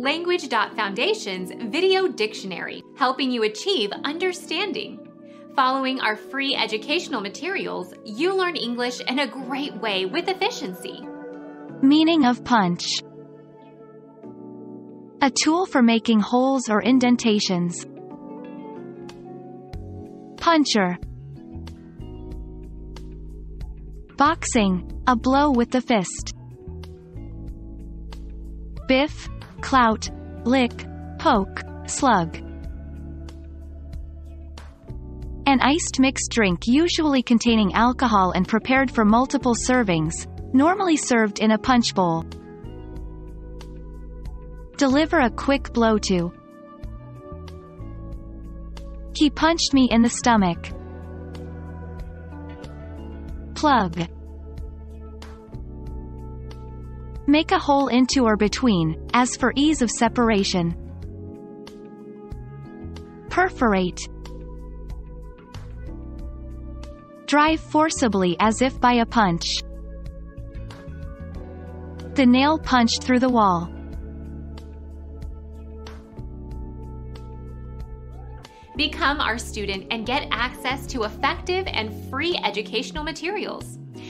Language.Foundation's Video Dictionary, helping you achieve understanding. Following our free educational materials, you learn English in a great way with efficiency. Meaning of punch. A tool for making holes or indentations. Puncher. Boxing, a blow with the fist. Biff, clout, lick, poke, slug. An iced mixed drink usually containing alcohol and prepared for multiple servings, normally served in a punch bowl. Deliver a quick blow to. He punched me in the stomach. Plug. Make a hole into or between, as for ease of separation. Perforate. Drive forcibly as if by a punch. The nail punched through the wall. Become our student and get access to effective and free educational materials.